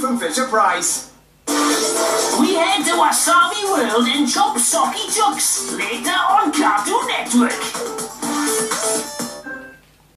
from Fisher Price. We head to Wasabi World in chop socky chucks later on Cartoon Network.